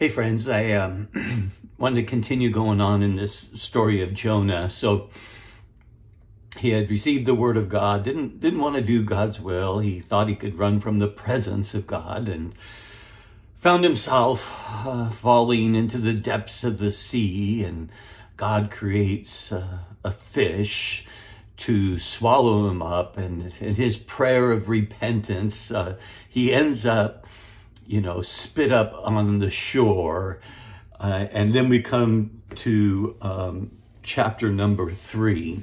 Hey, friends, I um, wanted to continue going on in this story of Jonah. So he had received the word of God, didn't didn't want to do God's will. He thought he could run from the presence of God, and found himself uh, falling into the depths of the sea. And God creates uh, a fish to swallow him up. And in his prayer of repentance, uh, he ends up you know, spit up on the shore. Uh, and then we come to um, chapter number three.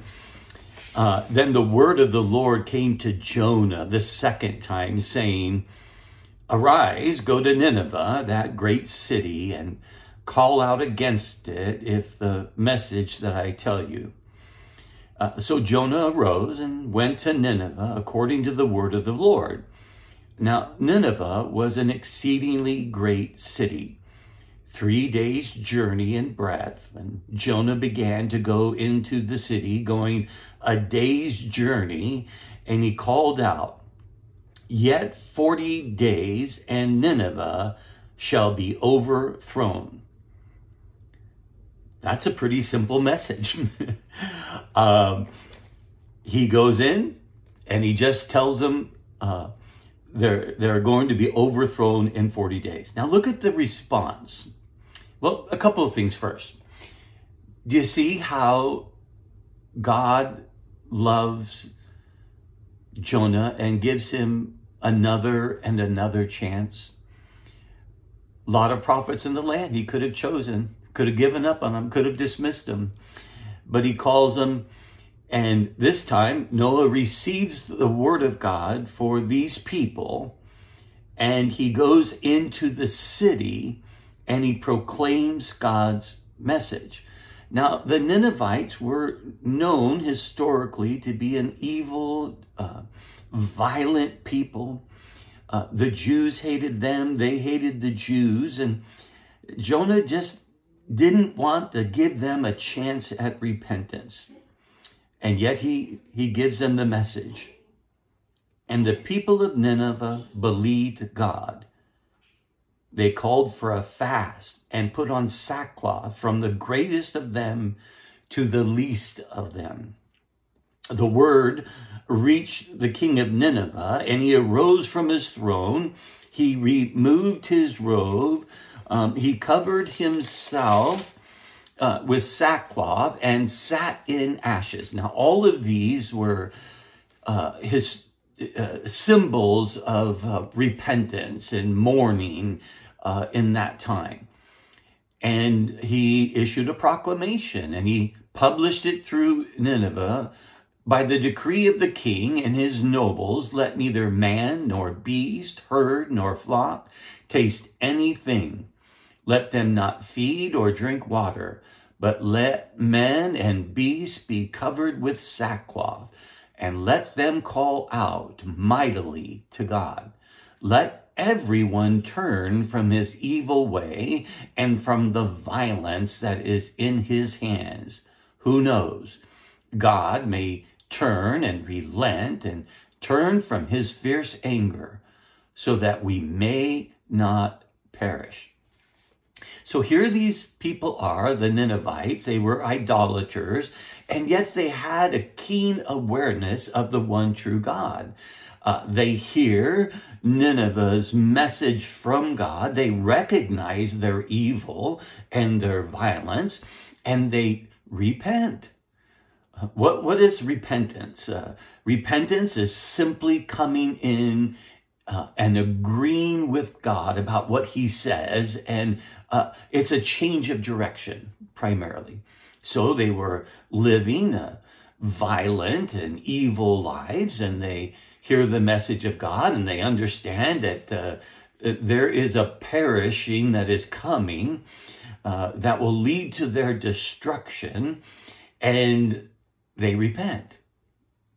Uh, then the word of the Lord came to Jonah the second time, saying, Arise, go to Nineveh, that great city, and call out against it if the message that I tell you. Uh, so Jonah arose and went to Nineveh according to the word of the Lord. Now, Nineveh was an exceedingly great city, three days' journey in breadth. And Jonah began to go into the city, going a day's journey, and he called out, Yet forty days, and Nineveh shall be overthrown. That's a pretty simple message. um, he goes in and he just tells them, uh, they're, they're going to be overthrown in 40 days. Now look at the response. Well, a couple of things first. Do you see how God loves Jonah and gives him another and another chance? A lot of prophets in the land he could have chosen, could have given up on them, could have dismissed them. But he calls them and this time, Noah receives the word of God for these people, and he goes into the city and he proclaims God's message. Now, the Ninevites were known historically to be an evil, uh, violent people. Uh, the Jews hated them, they hated the Jews, and Jonah just didn't want to give them a chance at repentance. And yet he, he gives them the message. And the people of Nineveh believed God. They called for a fast and put on sackcloth from the greatest of them to the least of them. The word reached the king of Nineveh, and he arose from his throne. He removed his robe. Um, he covered himself uh, with sackcloth and sat in ashes. Now, all of these were uh, his uh, symbols of uh, repentance and mourning uh, in that time. And he issued a proclamation and he published it through Nineveh. By the decree of the king and his nobles, let neither man nor beast, herd nor flock taste anything let them not feed or drink water, but let men and beasts be covered with sackcloth, and let them call out mightily to God. Let everyone turn from his evil way and from the violence that is in his hands. Who knows? God may turn and relent and turn from his fierce anger so that we may not perish. So here these people are, the Ninevites. They were idolaters, and yet they had a keen awareness of the one true God. Uh, they hear Nineveh's message from God. They recognize their evil and their violence, and they repent. Uh, what, what is repentance? Uh, repentance is simply coming in uh, and agreeing with God about what he says. And uh, it's a change of direction primarily. So they were living uh, violent and evil lives, and they hear the message of God and they understand that uh, there is a perishing that is coming uh, that will lead to their destruction, and they repent.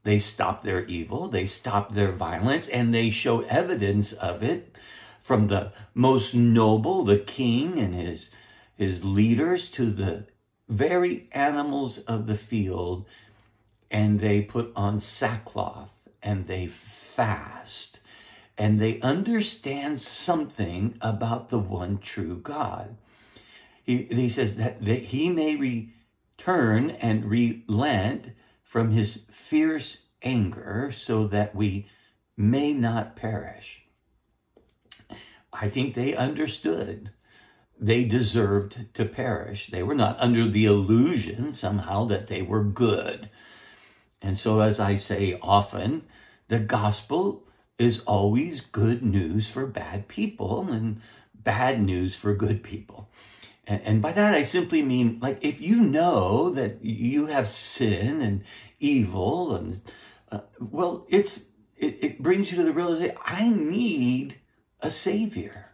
They stop their evil, they stop their violence, and they show evidence of it from the most noble, the king and his, his leaders, to the very animals of the field. And they put on sackcloth and they fast and they understand something about the one true God. He, he says that, that he may return and relent from his fierce anger so that we may not perish. I think they understood they deserved to perish. They were not under the illusion somehow that they were good. And so, as I say often, the gospel is always good news for bad people and bad news for good people. And, by that, I simply mean like if you know that you have sin and evil, and uh, well, it's it, it brings you to the realization I need a savior.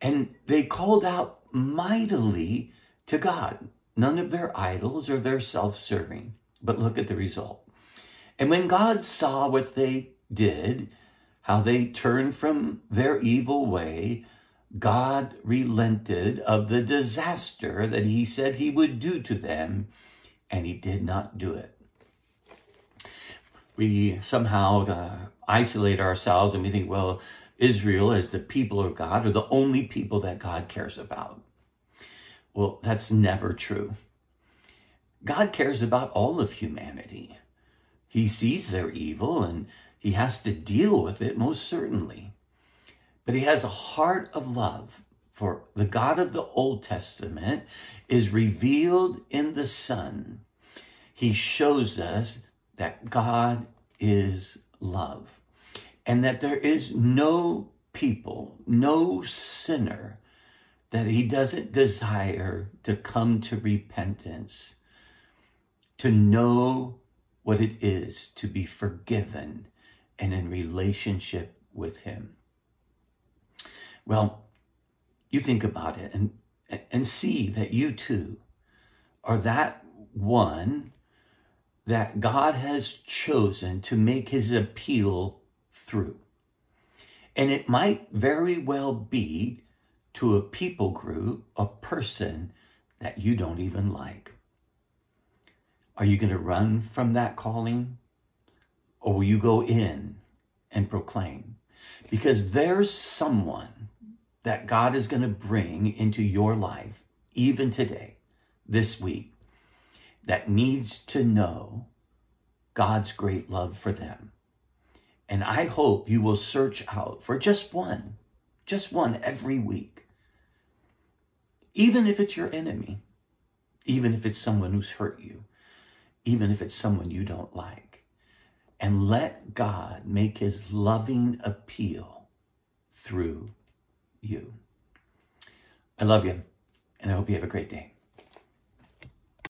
And they called out mightily to God, none of their idols or their self serving. But look at the result. And when God saw what they did, how they turned from their evil way, God relented of the disaster that he said he would do to them, and he did not do it. We somehow uh, isolate ourselves and we think, well, Israel as the people of God are the only people that God cares about. Well, that's never true. God cares about all of humanity. He sees their evil and he has to deal with it most certainly. But he has a heart of love for the God of the Old Testament is revealed in the Son. He shows us that God is love and that there is no people, no sinner that he doesn't desire to come to repentance, to know what it is to be forgiven and in relationship with him. Well, you think about it and, and see that you too are that one that God has chosen to make his appeal through. And it might very well be to a people group, a person that you don't even like. Are you going to run from that calling? Or will you go in and proclaim? Because there's someone that God is going to bring into your life, even today, this week, that needs to know God's great love for them. And I hope you will search out for just one, just one every week. Even if it's your enemy, even if it's someone who's hurt you, even if it's someone you don't like. And let God make his loving appeal through you. I love you, and I hope you have a great day.